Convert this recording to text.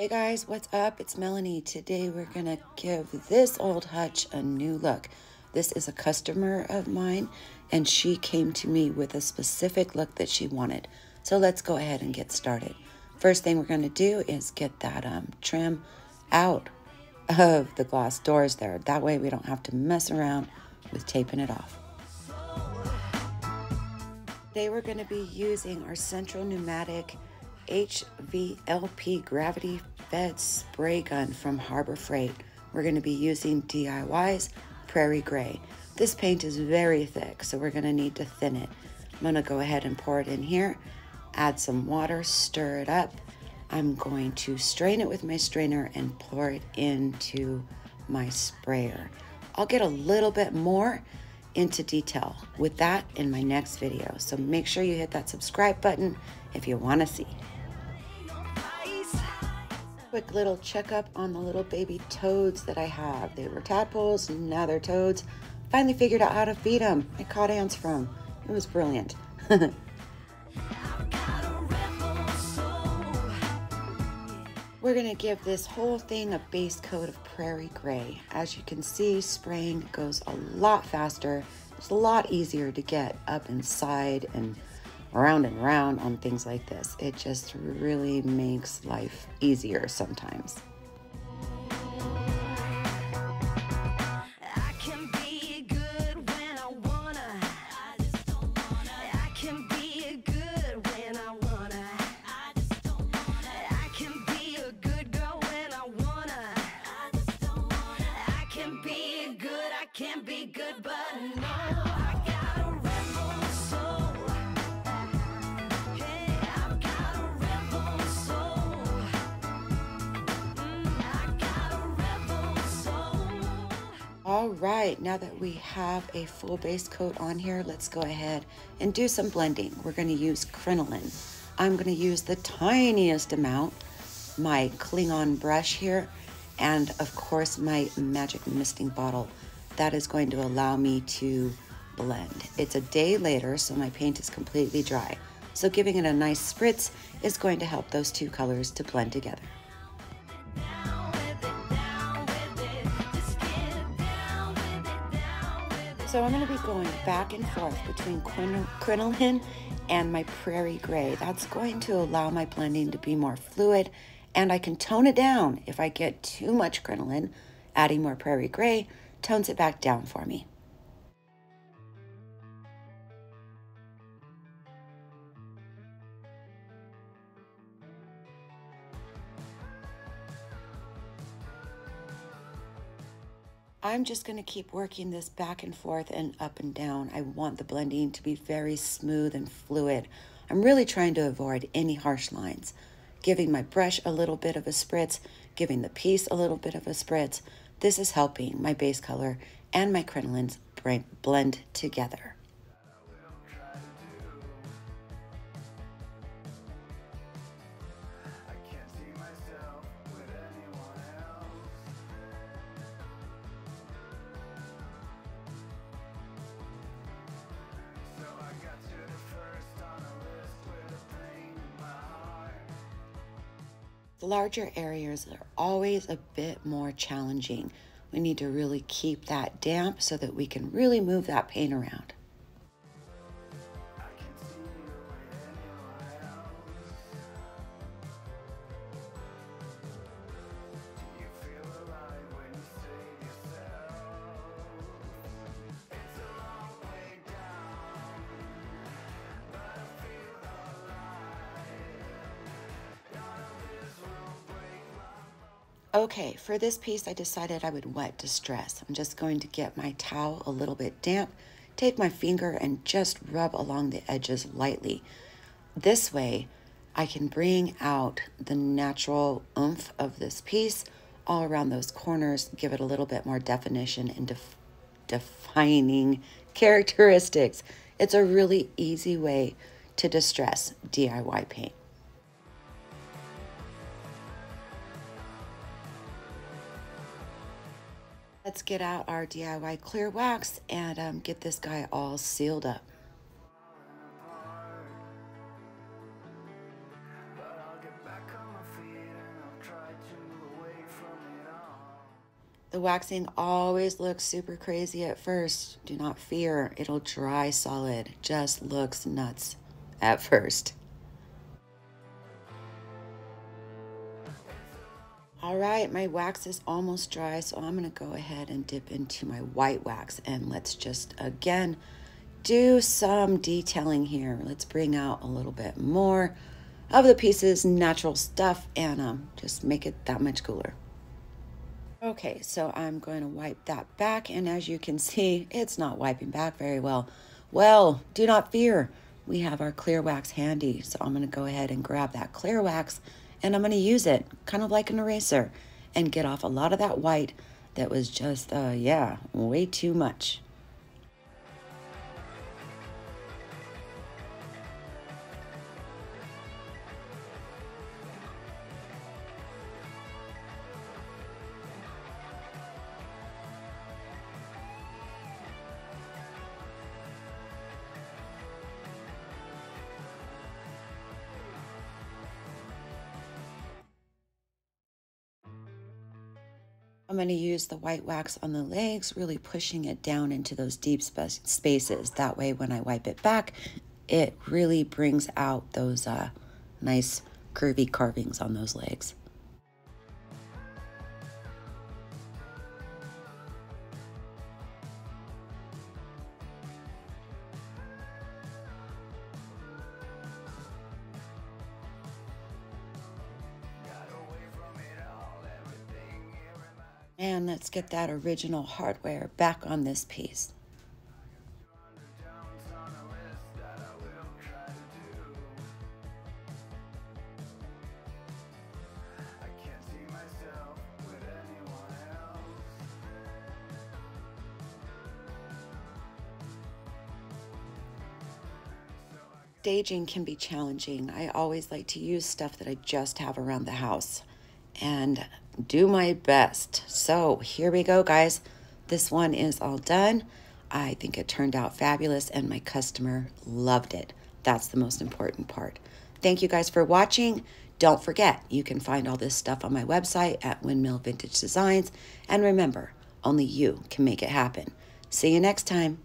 Hey guys, what's up? It's Melanie. Today we're gonna give this old hutch a new look. This is a customer of mine and she came to me with a specific look that she wanted. So let's go ahead and get started. First thing we're gonna do is get that um, trim out of the glass doors there. That way we don't have to mess around with taping it off. Today we're gonna be using our Central Pneumatic HVLP gravity fed spray gun from Harbor Freight. We're going to be using DIY's Prairie Gray. This paint is very thick, so we're going to need to thin it. I'm going to go ahead and pour it in here, add some water, stir it up. I'm going to strain it with my strainer and pour it into my sprayer. I'll get a little bit more into detail with that in my next video. So make sure you hit that subscribe button if you want to see. Quick little checkup on the little baby toads that I have. They were tadpoles, now they're toads. Finally figured out how to feed them. I caught ants from. It was brilliant. We're gonna give this whole thing a base coat of prairie gray. As you can see, spraying goes a lot faster. It's a lot easier to get up inside and round and round on things like this. It just really makes life easier sometimes. All right, now that we have a full base coat on here, let's go ahead and do some blending. We're gonna use crinoline. I'm gonna use the tiniest amount, my Cling On brush here, and of course my magic misting bottle. That is going to allow me to blend. It's a day later, so my paint is completely dry. So giving it a nice spritz is going to help those two colors to blend together. So I'm going to be going back and forth between crinoline and my prairie gray. That's going to allow my blending to be more fluid and I can tone it down if I get too much crinoline. Adding more prairie gray tones it back down for me. I'm just going to keep working this back and forth and up and down. I want the blending to be very smooth and fluid. I'm really trying to avoid any harsh lines. Giving my brush a little bit of a spritz, giving the piece a little bit of a spritz. This is helping my base color and my crinolines blend together. Larger areas are always a bit more challenging. We need to really keep that damp so that we can really move that paint around. Okay, for this piece, I decided I would wet distress. I'm just going to get my towel a little bit damp, take my finger and just rub along the edges lightly. This way, I can bring out the natural oomph of this piece all around those corners, give it a little bit more definition and def defining characteristics. It's a really easy way to distress DIY paint. Let's get out our DIY clear wax and um, get this guy all sealed up. The waxing always looks super crazy at first. Do not fear, it'll dry solid. Just looks nuts at first. All right, my wax is almost dry, so I'm gonna go ahead and dip into my white wax and let's just, again, do some detailing here. Let's bring out a little bit more of the pieces, natural stuff, and um, just make it that much cooler. Okay, so I'm going to wipe that back, and as you can see, it's not wiping back very well. Well, do not fear. We have our clear wax handy, so I'm to go ahead and grab that clear wax, and I'm going to use it kind of like an eraser and get off a lot of that white that was just, uh, yeah, way too much. I'm going to use the white wax on the legs, really pushing it down into those deep sp spaces. That way, when I wipe it back, it really brings out those uh, nice curvy carvings on those legs. And let's get that original hardware back on this piece. Staging can be challenging. I always like to use stuff that I just have around the house and do my best. So here we go, guys. This one is all done. I think it turned out fabulous and my customer loved it. That's the most important part. Thank you guys for watching. Don't forget, you can find all this stuff on my website at Windmill Vintage Designs. And remember, only you can make it happen. See you next time.